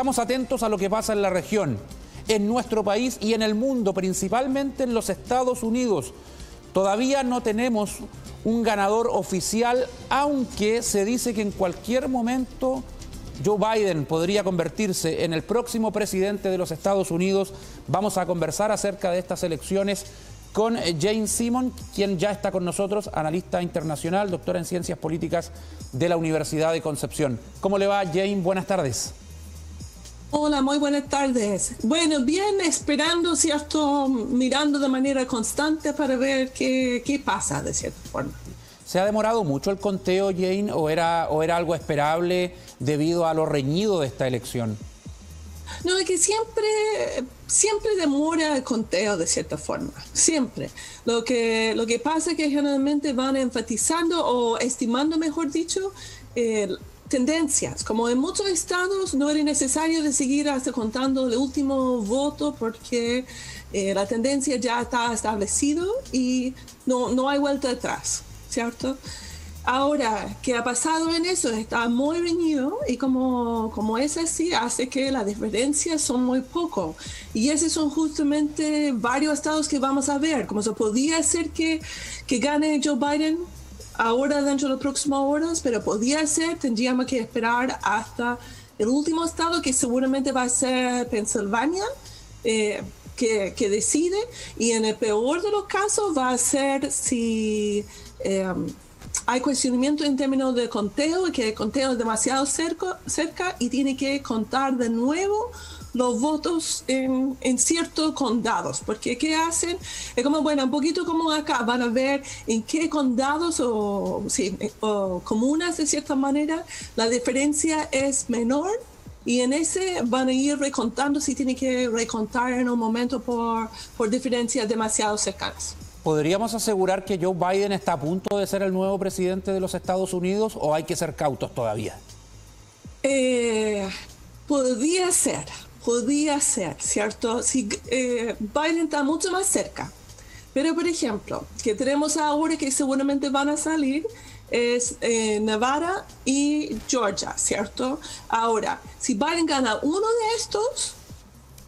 Estamos atentos a lo que pasa en la región, en nuestro país y en el mundo, principalmente en los Estados Unidos. Todavía no tenemos un ganador oficial, aunque se dice que en cualquier momento Joe Biden podría convertirse en el próximo presidente de los Estados Unidos. Vamos a conversar acerca de estas elecciones con Jane Simon, quien ya está con nosotros, analista internacional, doctora en ciencias políticas de la Universidad de Concepción. ¿Cómo le va, Jane? Buenas tardes. Hola, muy buenas tardes. Bueno, bien, esperando, ¿cierto? Mirando de manera constante para ver qué, qué pasa, de cierta forma. ¿Se ha demorado mucho el conteo, Jane, o era, o era algo esperable debido a lo reñido de esta elección? No, es que siempre, siempre demora el conteo de cierta forma, siempre. Lo que, lo que pasa es que generalmente van enfatizando o estimando, mejor dicho, el tendencias. Como en muchos estados no era necesario de seguir hasta contando el último voto porque eh, la tendencia ya está establecida y no, no hay vuelta atrás, ¿cierto? Ahora, ¿qué ha pasado en eso? Está muy reñido y como, como es así, hace que las diferencias son muy poco. Y esos son justamente varios estados que vamos a ver. Como se podía ser que, que gane Joe Biden ahora dentro de las próximas horas, pero podría ser, tendríamos que esperar hasta el último estado que seguramente va a ser Pensilvania. Eh, que, que, decide y en el peor de los casos va a ser si eh, hay cuestionamiento en términos de conteo, que el conteo es demasiado cerca, cerca y tiene que contar de nuevo los votos en, en, ciertos condados, porque ¿qué hacen? Es como, bueno, un poquito como acá, van a ver en qué condados o, sí, o comunas de cierta manera la diferencia es menor y en ese van a ir recontando si tienen que recontar en un momento por, por diferencias demasiado cercanas. ¿Podríamos asegurar que Joe Biden está a punto de ser el nuevo presidente de los Estados Unidos o hay que ser cautos todavía? Eh, podría ser, podría ser, ¿cierto? Si eh, Biden está mucho más cerca. Pero, por ejemplo, que tenemos ahora que seguramente van a salir es eh, Nevada y Georgia, ¿cierto? Ahora, si Biden gana uno de estos,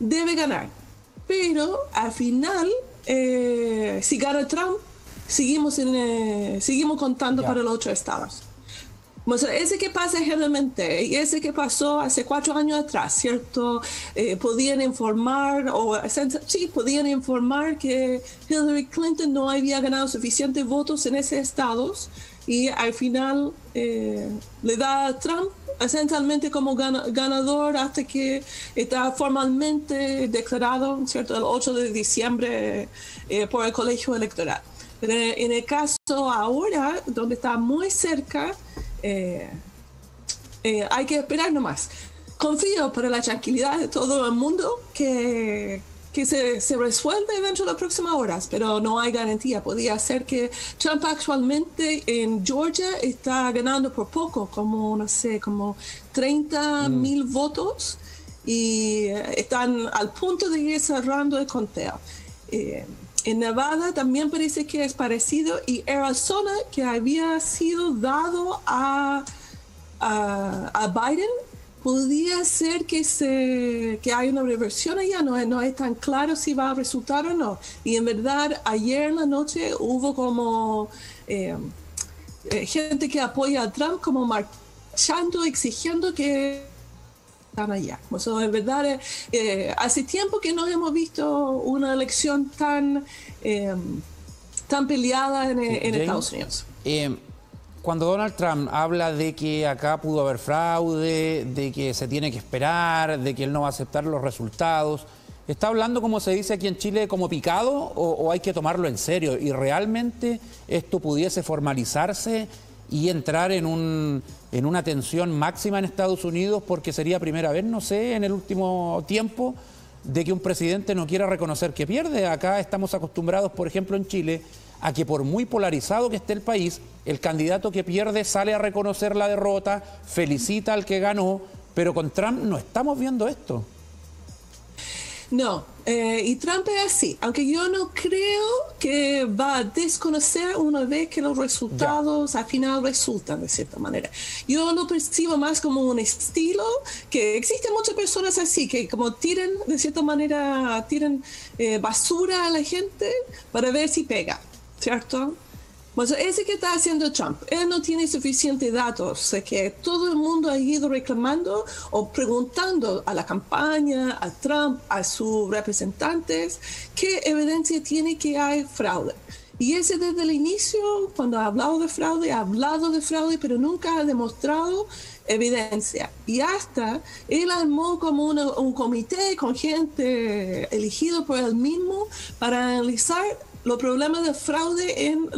debe ganar. Pero al final eh, si gana Trump, seguimos, en, eh, seguimos contando para los otros estados. Ese que pasa generalmente, y ese que pasó hace cuatro años atrás, ¿cierto? Eh, podían informar, o sí, podían informar que Hillary Clinton no había ganado suficientes votos en esos estados, y al final le da a Trump esencialmente como ganador hasta que está formalmente declarado, ¿cierto?, el 8 de diciembre eh, por el colegio electoral. Pero en el caso ahora, donde está muy cerca, eh, eh, hay que esperar nomás. Confío por la tranquilidad de todo el mundo que, que se, se, resuelve dentro de las próximas horas, pero no hay garantía. Podría ser que Trump actualmente en Georgia está ganando por poco, como, no sé, como 30 mm. mil votos y están al punto de ir cerrando el conteo. Eh, en Nevada también parece que es parecido y Arizona, que había sido dado a, a, a Biden, podría ser que, se, que hay una reversión allá, no, no es tan claro si va a resultar o no. Y en verdad, ayer en la noche hubo como eh, eh, gente que apoya a Trump como marchando, exigiendo que están allá. O en verdad, eh, hace tiempo que no hemos visto una elección tan, tan peleada en, en Estados Unidos cuando Donald Trump habla de que acá pudo haber fraude, de que se tiene que esperar, de que él no va a aceptar los resultados, ¿está hablando, como se dice aquí en Chile, como picado o, hay que tomarlo en serio? ¿Y realmente esto pudiese formalizarse y entrar en, un, en una tensión máxima en Estados Unidos porque sería primera vez, no sé, en el último tiempo? de que un presidente no quiera reconocer que pierde. Acá estamos acostumbrados, por ejemplo, en Chile, a que por muy polarizado que esté el país, el candidato que pierde sale a reconocer la derrota, felicita al que ganó, pero con Trump no estamos viendo esto. No, eh, y Trump es así, aunque yo no creo que va a desconocer una vez que los resultados al final resultan de cierta manera. Yo lo percibo más como un estilo que existen muchas personas así, que como tiran de cierta manera, tiran eh, basura a la gente para ver si pega, ¿cierto? Pues ese que está haciendo Trump, él no tiene suficientes datos, que todo el mundo ha ido reclamando o preguntando a la campaña, a Trump, a sus representantes, qué evidencia tiene que hay fraude. Y ese desde el inicio, cuando ha hablado de fraude, ha hablado de fraude, pero nunca ha demostrado evidencia. Y hasta él armó como un comité con gente elegido por él mismo para analizar los problemas de fraude en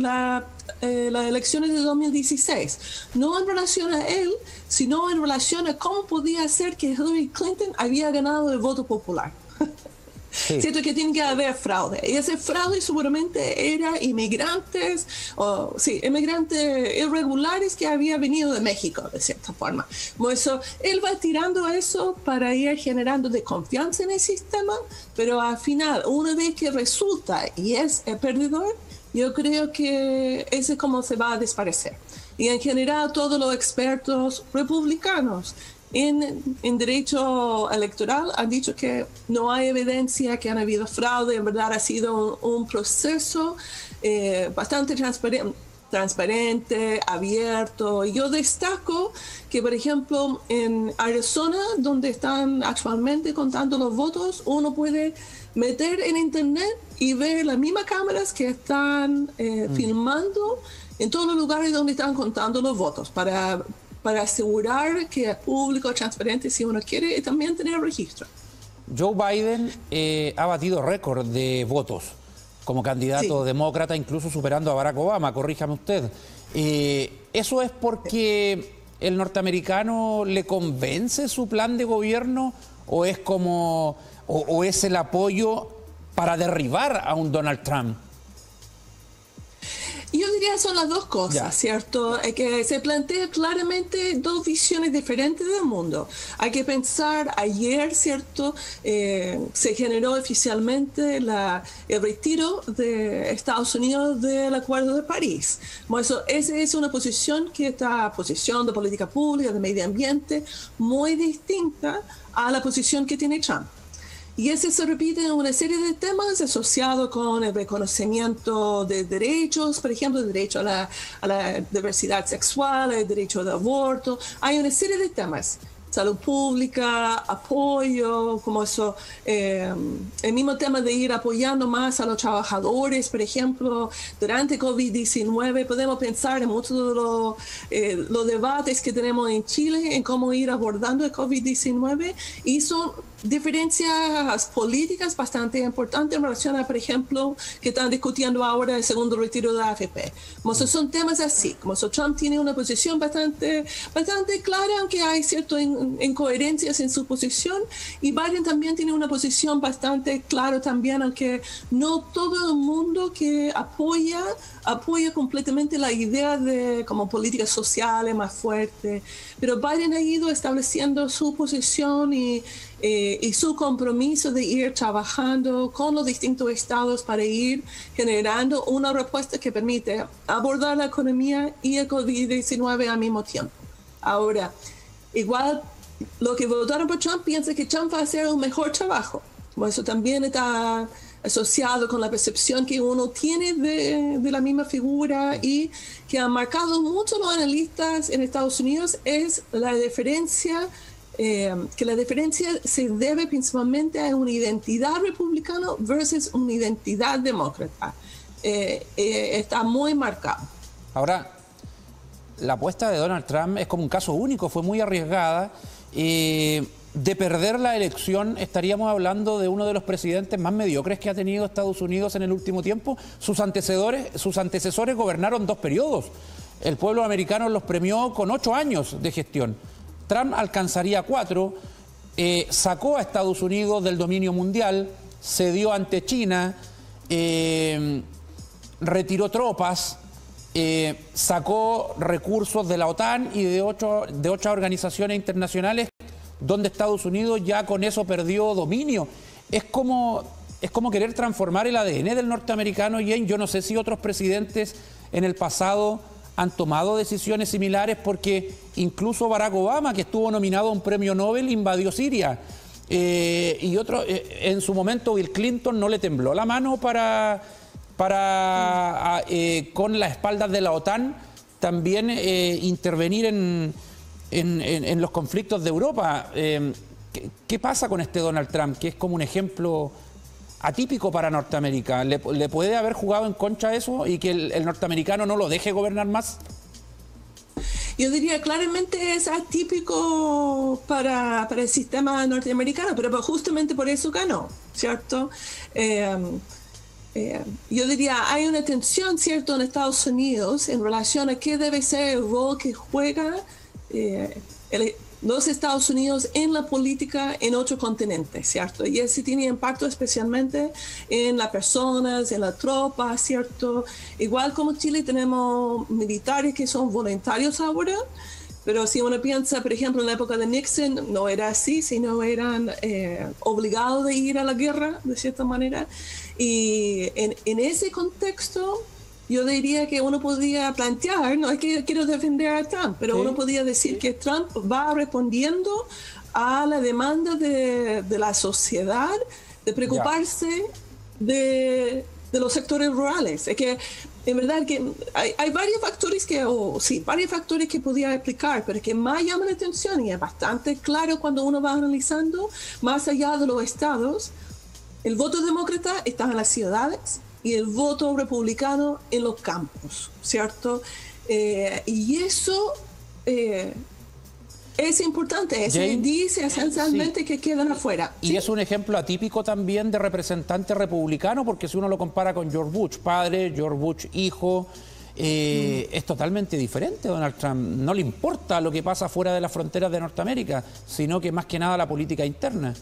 eh, las elecciones de 2016. No en relación a él, sino en relación a cómo podía ser que Hillary Clinton había ganado el voto popular. Siento que tiene que haber fraude. Y ese fraude seguramente era inmigrantes, o sí, inmigrantes irregulares que habían venido de México, de cierta forma. Eso, él va tirando eso para ir generando de confianza en el sistema, pero al final, una vez que resulta y es el perdedor, yo creo que ese es como se va a desaparecer. Y en general todos los expertos republicanos en, derecho electoral han dicho que no hay evidencia que han habido fraude, en verdad ha sido un, proceso eh, bastante transparente transparente, abierto. Yo destaco que, por ejemplo, en Arizona, donde están actualmente contando los votos, uno puede meter en internet y ver las mismas cámaras que están eh, mm. filmando en todos los lugares donde están contando los votos para para asegurar que es público, transparente si uno quiere y también tener registro. Joe Biden eh, ha batido récord de votos como candidato demócrata, incluso superando a Barack Obama, corríjame usted. Eh, ¿Eso es porque el norteamericano le convence su plan de gobierno o es como o es el apoyo para derribar a un Donald Trump? Diría son las dos cosas, ¿cierto? Es que se plantea claramente dos visiones diferentes del mundo. Hay que pensar, ayer, ¿cierto? Eh, se generó oficialmente la, el retiro de Estados Unidos del Acuerdo de París. Bueno, eso, esa es una posición que está, posición de política pública, de medio ambiente, muy distinta a la posición que tiene Trump. Y ese se repite en una serie de temas asociados con el reconocimiento de derechos, por ejemplo, el derecho a la, a la diversidad sexual, el derecho al aborto. Hay una serie de temas salud pública, apoyo, como eso, eh, el mismo tema de ir apoyando más a los trabajadores, por ejemplo, durante COVID-19 podemos pensar en muchos de los, eh, los debates que tenemos en Chile en cómo ir abordando el COVID-19 y son diferencias políticas bastante importantes en relación a, por ejemplo, que están discutiendo ahora el segundo retiro de la AFP. Como son temas así, como Trump tiene una posición bastante, bastante clara, aunque hay ciertas incoherencias en su posición, y Biden también tiene una posición bastante clara también, aunque no todo el mundo que apoya, apoya completamente la idea de como políticas sociales más fuertes, pero Biden ha ido estableciendo su posición y eh, y su compromiso de ir trabajando con los distintos estados para ir generando una respuesta que permite abordar la economía y el COVID-19 al mismo tiempo. Ahora, igual lo que votaron por Trump piensa que Trump va a hacer un mejor trabajo. eso también está asociado con la percepción que uno tiene de, de, la misma figura y que han marcado mucho los analistas en Estados Unidos es la diferencia eh, que la diferencia se debe principalmente a una identidad republicana versus una identidad demócrata. Eh, eh, está muy marcado. Ahora, la apuesta de Donald Trump es como un caso único, fue muy arriesgada. De perder la elección, estaríamos hablando de uno de los presidentes más mediocres que ha tenido Estados Unidos en el último tiempo. Sus antecesores, sus antecesores gobernaron dos periodos. El pueblo americano los premió con ocho años de gestión. Trump alcanzaría cuatro, eh, sacó a Estados Unidos del dominio mundial, cedió ante China, eh, retiró tropas, eh, sacó recursos de la OTAN y de ocho, de ocho organizaciones internacionales donde Estados Unidos ya con eso perdió dominio. es como, es como querer transformar el ADN del norteamericano, Jane. Yo no sé si otros presidentes en el pasado han tomado decisiones similares porque incluso Barack Obama, que estuvo nominado a un premio Nobel, invadió Siria. Eh, y otro, eh, en su momento Bill Clinton no le tembló la mano para, para eh, con las espaldas de la OTAN también intervenir en, en, los conflictos de Europa. ¿qué, pasa con este Donald Trump, que es como un ejemplo atípico para Norteamérica? ¿Le, puede haber jugado en contra eso y que el norteamericano no lo deje gobernar más? yo diría claramente es atípico para, para el sistema norteamericano, pero justamente por eso ganó, ¿cierto? Eh, eh, yo diría, hay una tensión, ¿cierto?, en Estados Unidos en relación a qué debe ser el rol que juega eh, los Estados Unidos en la política en otro continente, ¿cierto? Y ese tiene impacto especialmente en las personas, en la tropa, ¿cierto? Igual como Chile tenemos militares que son voluntarios ahora, pero si uno piensa, por ejemplo, en la época de Nixon, no era así, sino eran eh, obligados de ir a la guerra, de cierta manera. Y en, en ese contexto, yo diría que uno podría plantear, no es que quiero defender a Trump, pero uno podría decir que Trump va respondiendo a la demanda de, de la sociedad de preocuparse de, de, los sectores rurales. Es que en verdad que hay, hay varios factores que, o sí, varios factores que podría explicar, pero que más llama la atención y es bastante claro cuando uno va analizando, más allá de los estados, el voto demócrata está en las ciudades, y el voto republicano en los campos, ¿cierto? Eh, y eso eh, es importante, eso dice esencialmente que quedan afuera. Y es un ejemplo atípico también de representante republicano, porque si uno lo compara con George Bush, padre, George Bush, hijo, eh, mm. es totalmente diferente Donald Trump. No le importa lo que pasa fuera de las fronteras de Norteamérica, sino que más que nada la política interna.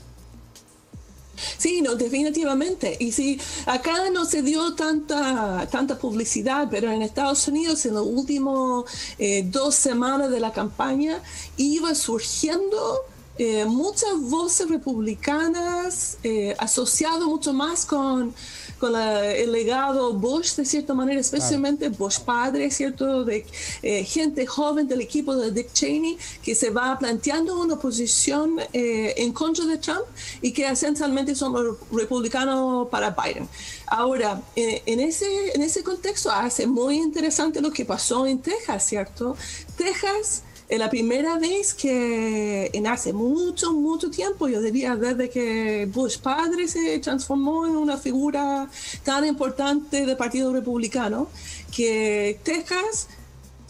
Sí, no, definitivamente. Y si acá no se dio tanta, tanta publicidad, pero en Estados Unidos en los últimos eh, dos semanas de la campaña iba surgiendo eh, muchas voces republicanas eh, asociadas mucho más con con el legado Bush, de cierta manera, especialmente Bush padre, ¿cierto? De eh, gente joven del equipo de Dick Cheney que se va planteando una posición eh, en contra de Trump y que esencialmente son republicanos para Biden. Ahora, eh, en, ese, en ese contexto hace muy interesante lo que pasó en Texas, ¿cierto? Texas es la primera vez que en hace mucho, mucho tiempo, yo diría desde que Bush padre se transformó en una figura tan importante del Partido Republicano, que Texas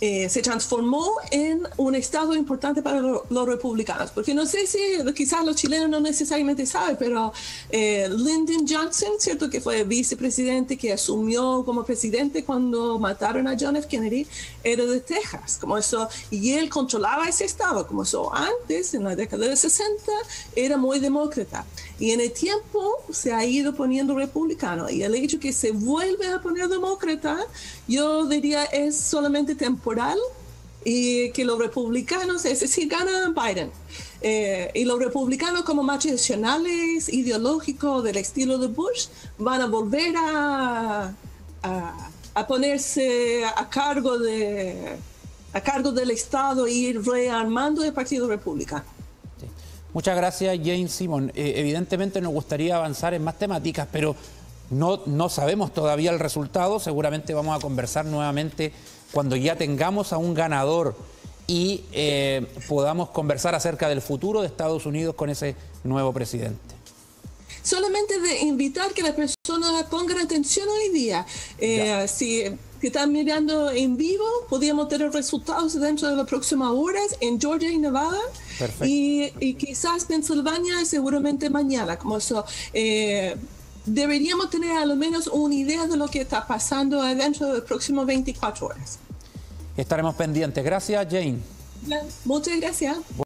eh, se transformó en un estado importante para los republicanos. Porque no sé si quizás los chilenos no necesariamente saben, pero eh, Lyndon Johnson, ¿cierto? Que fue vicepresidente, que asumió como presidente cuando mataron a John F. Kennedy, era de Texas. Como eso, y él controlaba ese estado. Como eso antes, en la década de 60, era muy demócrata. Y en el tiempo se ha ido poniendo republicano. Y el hecho que se vuelve a poner demócrata, yo diría es solamente temporal y que los republicanos, es decir, gana Biden. Eh, y los republicanos como más tradicionales, ideológicos del estilo de Bush, van a volver a, a, ponerse a cargo, de, a cargo del Estado e ir rearmando el Partido Republicano. Muchas gracias, Jane Simon. Eh, evidentemente nos gustaría avanzar en más temáticas, pero no, no sabemos todavía el resultado. Seguramente vamos a conversar nuevamente cuando ya tengamos a un ganador y eh, podamos conversar acerca del futuro de Estados Unidos con ese nuevo presidente. Solamente de invitar que las personas pongan atención hoy día. Eh, si que están mirando en vivo, podríamos tener resultados dentro de las próximas horas en Georgia y Nevada. Y, y, quizás Pensilvania seguramente mañana. Como eso, eh, deberíamos tener al menos una idea de lo que está pasando dentro de las próximas 24 horas. Estaremos pendientes. Gracias, Jane. Muchas gracias.